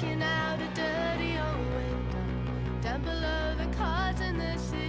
Checking out a dirty old window. Down below the cars in the city.